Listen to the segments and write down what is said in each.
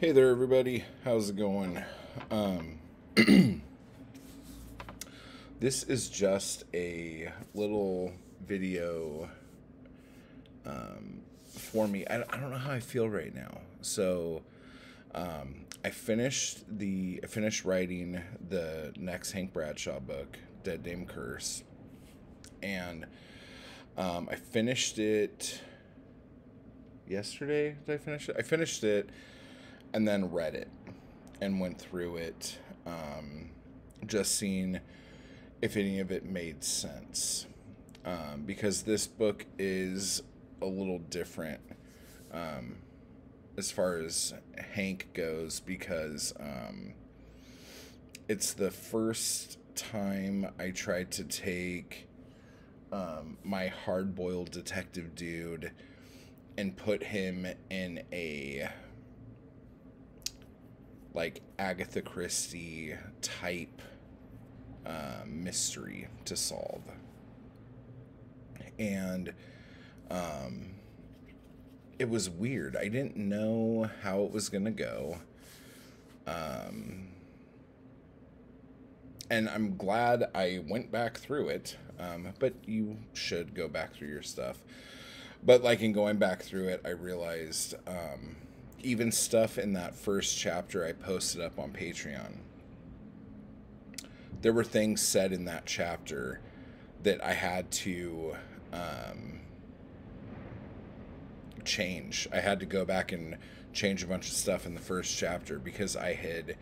Hey there, everybody. How's it going? Um, this is just a little video um, for me. I, I don't know how I feel right now. So, um, I finished the I finished writing the next Hank Bradshaw book, Dead Dame Curse, and um, I finished it yesterday. Did I finish it? I finished it and then read it and went through it, um, just seeing if any of it made sense. Um, because this book is a little different um, as far as Hank goes, because um, it's the first time I tried to take um, my hard boiled detective dude and put him in a like Agatha Christie type uh, mystery to solve. And um, it was weird. I didn't know how it was going to go. Um, and I'm glad I went back through it. Um, but you should go back through your stuff. But like in going back through it, I realized um, even stuff in that first chapter I posted up on Patreon. There were things said in that chapter that I had to um, change. I had to go back and change a bunch of stuff in the first chapter because I had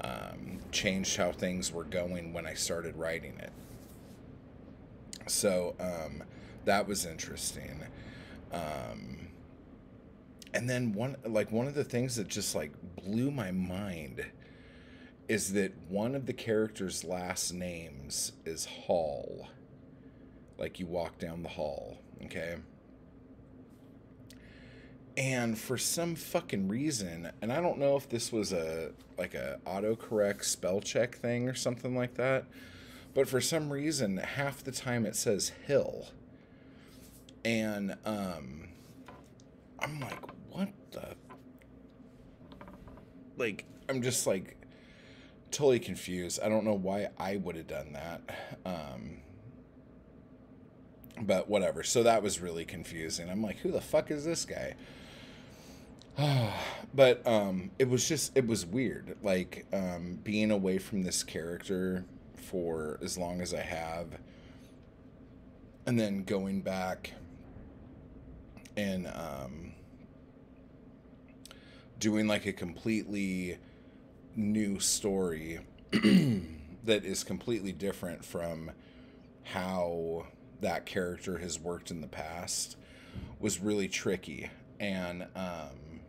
um, changed how things were going when I started writing it. So um, that was interesting. Um, and then one like one of the things that just like blew my mind is that one of the characters' last names is Hall. Like you walk down the hall, okay? And for some fucking reason, and I don't know if this was a like a autocorrect spell check thing or something like that, but for some reason half the time it says Hill. And um I'm like, what the? Like, I'm just like totally confused. I don't know why I would have done that. Um, but whatever. So that was really confusing. I'm like, who the fuck is this guy? but um, it was just it was weird. Like um, being away from this character for as long as I have, and then going back and um, doing like a completely new story that is completely different from how that character has worked in the past was really tricky. And um,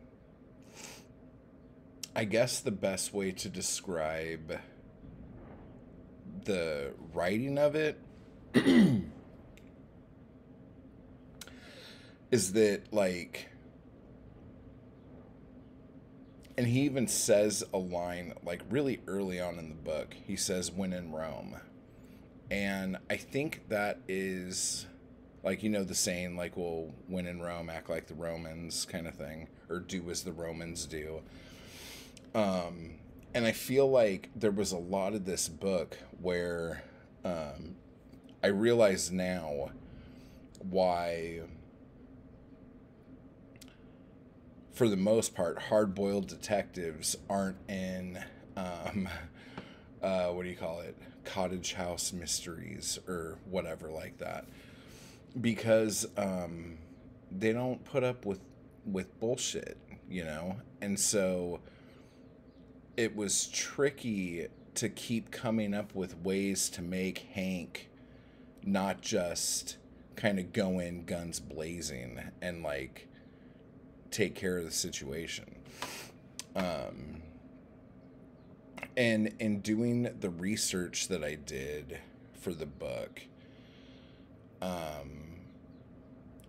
i guess the best way to describe the writing of it is that like and he even says a line like really early on in the book. He says, "When in Rome," and I think that is like you know the saying like, "Well, when in Rome, act like the Romans," kind of thing, or do as the Romans do. Um, and I feel like there was a lot of this book where um, I realize now why for the most part, hard boiled detectives aren't in, um, uh, what do you call it? Cottage house mysteries or whatever like that. Because um, they don't put up with, with bullshit, you know? And so it was tricky to keep coming up with ways to make Hank not just kind of go in guns blazing and like take care of the situation. Um, and in doing the research that I did for the book, um,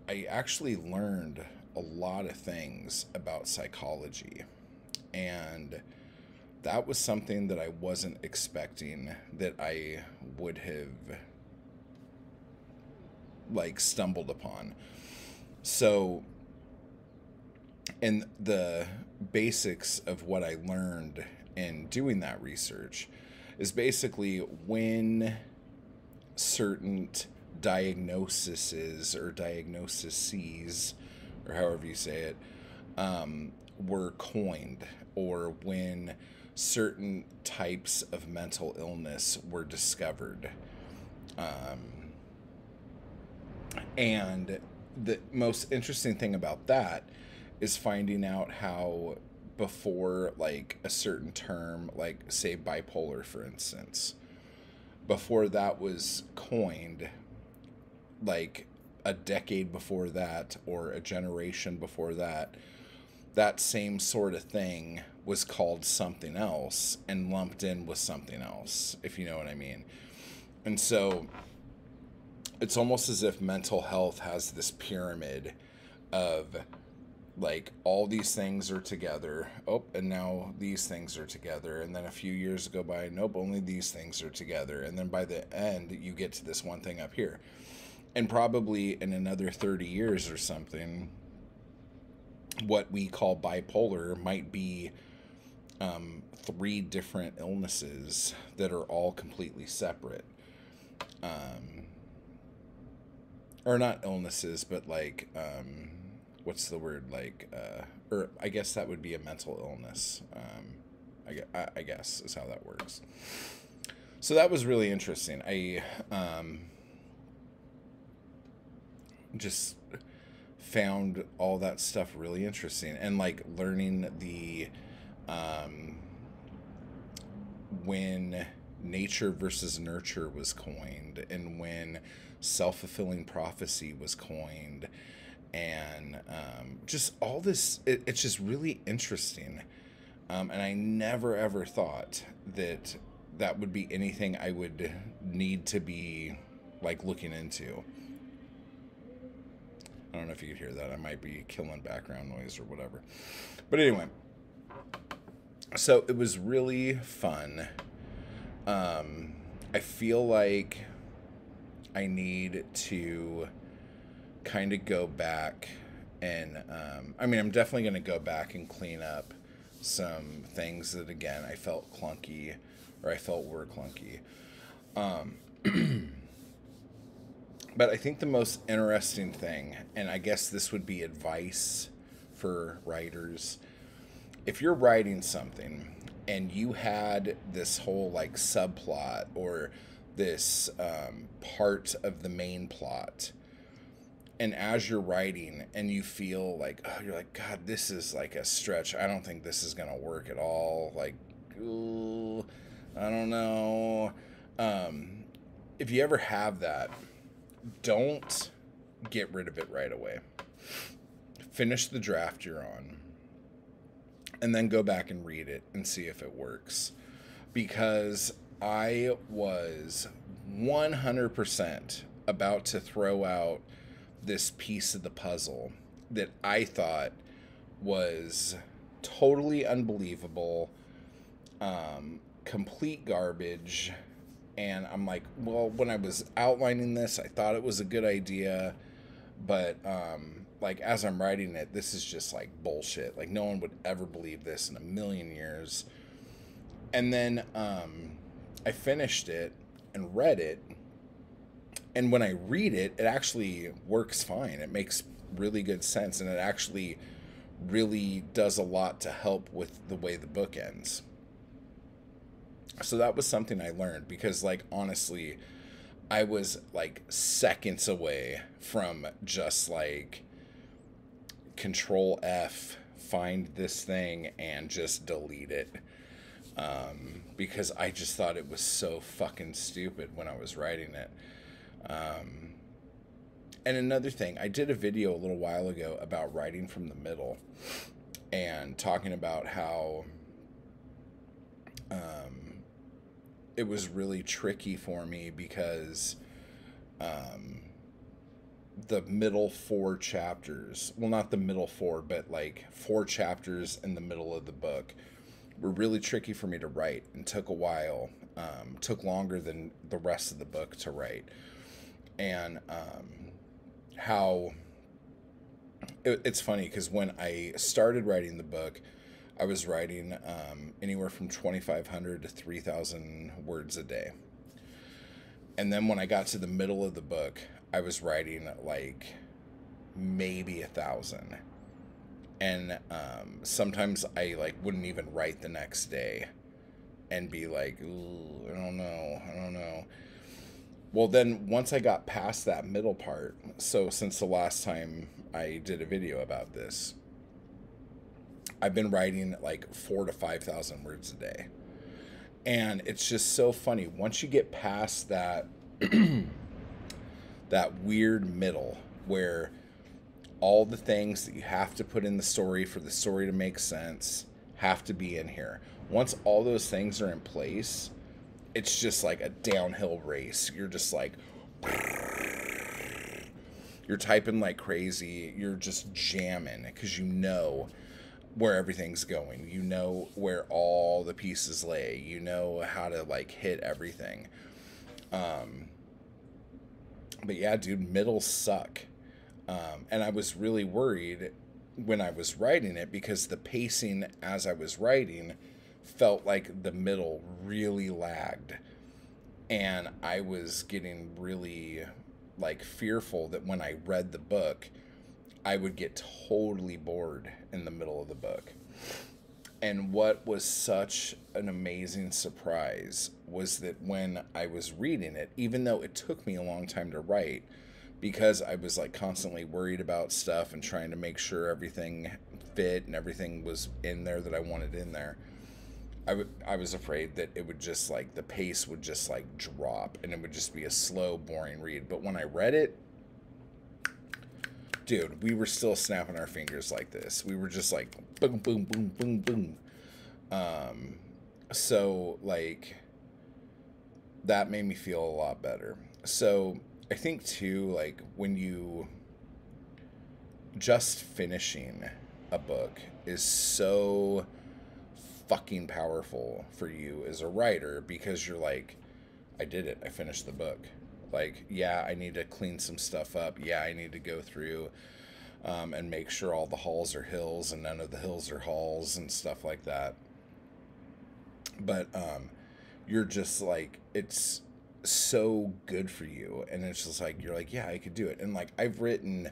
I actually learned a lot of things about psychology. And that was something that I wasn't expecting that I would have like stumbled upon. So and the basics of what I learned in doing that research is basically when certain diagnoses or diagnoses, or however you say it, um, were coined, or when certain types of mental illness were discovered. Um, and the most interesting thing about that is finding out how before like a certain term like say bipolar for instance before that was coined like a decade before that or a generation before that that same sort of thing was called something else and lumped in with something else if you know what i mean. And so it's almost as if mental health has this pyramid of like all these things are together. Oh, and now these things are together. And then a few years go by, nope, only these things are together. And then by the end, you get to this one thing up here. And probably in another 30 years or something, what we call bipolar might be um, three different illnesses that are all completely separate. Um, or not illnesses, but like um, what's the word like? Uh, or I guess that would be a mental illness. Um, I, I guess is how that works. So that was really interesting. I um, just found all that stuff really interesting and like learning the um, when nature versus nurture was coined and when self-fulfilling prophecy was coined and um, just all this it, it's just really interesting. Um, and i never ever thought that that would be anything i would need to be like looking into. I don't know if you could hear that. I might be killing background noise or whatever. But anyway so it was really fun. Um, i feel like I need to kind of go back and um, I mean I'm definitely going to go back and clean up some things that again I felt clunky or I felt were clunky. Um, but I think the most interesting thing, and I guess this would be advice for writers, if you're writing something and you had this whole like subplot or this um, part of the main plot and as you're writing and you feel like oh you're like god this is like a stretch. I don't think this is gonna work at all. Like ooh, i don't know. Um, if you ever have that don't get rid of it right away. Finish the draft you're on and then go back and read it and see if it works. Because I was 100% about to throw out this piece of the puzzle that I thought was totally unbelievable, um, complete garbage. And I'm like, well, when I was outlining this, I thought it was a good idea. But, um, like, as I'm writing it, this is just like bullshit. Like, no one would ever believe this in a million years. And then, um, I finished it and read it. And when I read it, it actually works fine. It makes really good sense and it actually really does a lot to help with the way the book ends. So that was something I learned because, like, honestly, I was like seconds away from just like control F, find this thing, and just delete it um, because I just thought it was so fucking stupid when I was writing it. Um, and another thing, I did a video a little while ago about writing from the middle and talking about how um, it was really tricky for me because um, the middle four chapters, well, not the middle four, but like four chapters in the middle of the book were really tricky for me to write and took a while. Um, took longer than the rest of the book to write. And um, how it, it's funny because when I started writing the book, I was writing um, anywhere from 2,500 to 3,000 words a day. And then when I got to the middle of the book, I was writing like maybe a thousand. And um, sometimes I like wouldn't even write the next day and be like, I don't know, I don't know. Well, then once I got past that middle part, so since the last time I did a video about this, I've been writing like four to 5,000 words a day. And it's just so funny. Once you get past that, that weird middle where all the things that you have to put in the story for the story to make sense have to be in here. Once all those things are in place, it's just like a downhill race. You're just like you're typing like crazy. You're just jamming because you know where everything's going. You know where all the pieces lay. You know how to like hit everything. Um, but yeah, dude, middles suck. Um, and I was really worried when I was writing it because the pacing as I was writing felt like the middle really lagged. And I was getting really like fearful that when I read the book, I would get totally bored in the middle of the book. And what was such an amazing surprise was that when I was reading it, even though it took me a long time to write, because I was like constantly worried about stuff and trying to make sure everything fit and everything was in there that I wanted in there. I, w- I was afraid that it would just like the pace would just like drop and it would just be a slow, boring read. But when I read it, dude, we were still snapping our fingers like this. We were just like boom, boom, boom, boom, boom. Um, so like that made me feel a lot better. So I think too, like when you just finishing a book is so fucking powerful for you as a writer because you're like, I did it. I finished the book. Like, yeah, I need to clean some stuff up. Yeah, I need to go through um, and make sure all the halls are hills and none of the hills are halls and stuff like that. But um, you're just like, it's so good for you. And it's just like, you're like, yeah, I could do it. And like, I've written,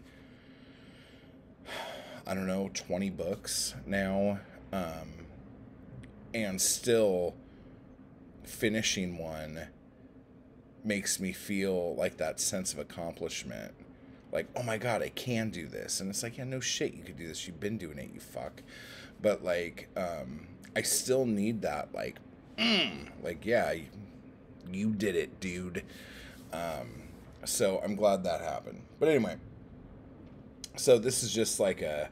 I don't know, 20 books now. Um, and still finishing one makes me feel like that sense of accomplishment. Like, oh my god, I can do this. And it's like, yeah, no shit, you could do this. You've been doing it, you fuck. But like, um, I still need that, like, mm, like, yeah, you, did it, dude. Um, so I'm glad that happened. But anyway, so this is just like a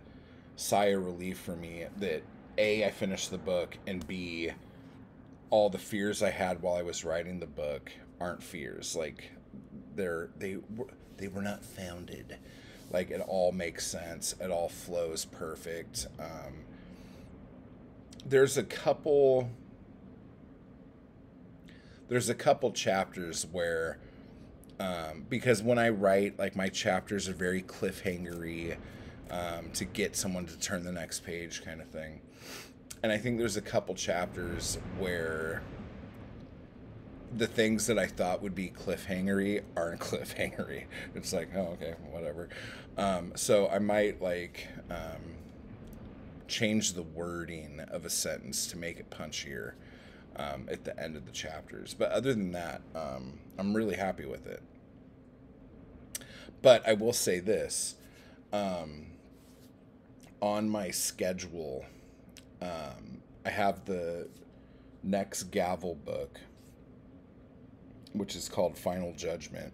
sigh of relief for me that A, I finished the book, and B, all the fears I had while I was writing the book aren't fears. Like they're they were they were not founded. Like it all makes sense. It all flows perfect. Um, there's a couple. There's a couple chapters where, um, because when I write, like my chapters are very cliffhangery, um, to get someone to turn the next page, kind of thing. And I think there's a couple chapters where the things that I thought would be cliffhangery aren't cliffhangery. It's like, oh, okay, whatever. Um, so I might like um, change the wording of a sentence to make it punchier um, at the end of the chapters. But other than that, um, I'm really happy with it. But I will say this um, on my schedule, um, I have the next Gavel book which is called Final Judgment,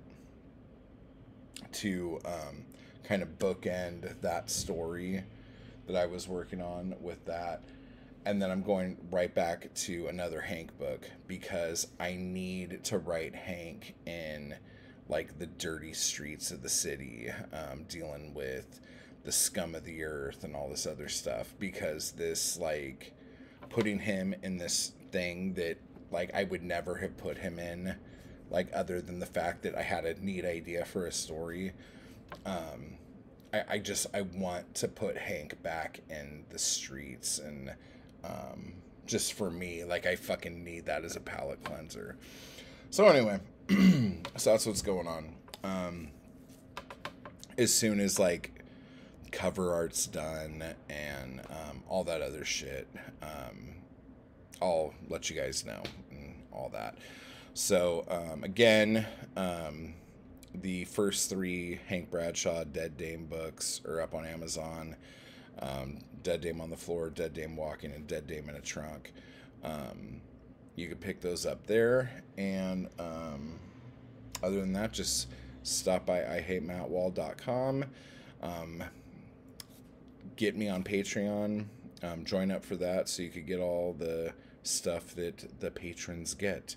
to um, kind of bookend that story that I was working on with that. And then I'm going right back to another Hank book because I need to write Hank in like the dirty streets of the city, um, dealing with the scum of the earth and all this other stuff. Because this, like, putting him in this thing that, like, I would never have put him in like other than the fact that I had a neat idea for a story. Um, I, I just I want to put Hank back in the streets and um, just for me, like I fucking need that as a palate cleanser. So anyway, so that's what's going on. Um, as soon as like cover art's done and um, all that other shit, um, I'll let you guys know and all that. So um, again, um, the first three Hank Bradshaw Dead Dame books are up on Amazon. Um, Dead Dame on the Floor, Dead Dame Walking, and Dead Dame in a Trunk. Um, you can pick those up there. And other than that, just stop by ihatemattwall.com. Um, get me on Patreon. Um, join up for that so you could get all the stuff that the patrons get.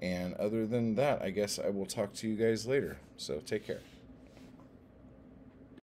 And other than that, I guess I will talk to you guys later. So take care.